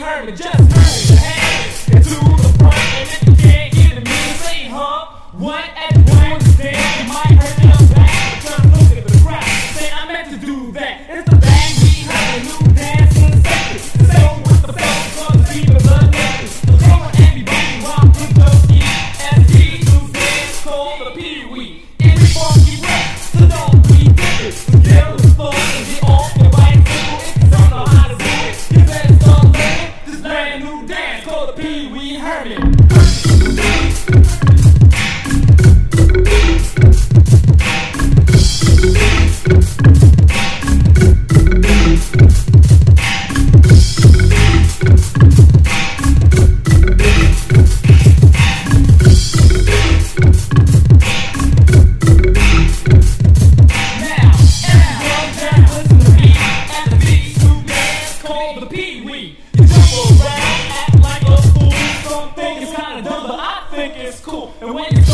Herman. Just And when